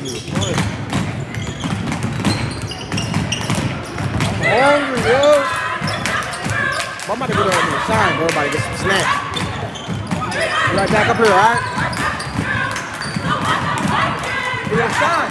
I'm hungry, yo. I'm about to go down to the sign, bro. I'm About to get some snacks. Be right back up here, all right? Be that sign.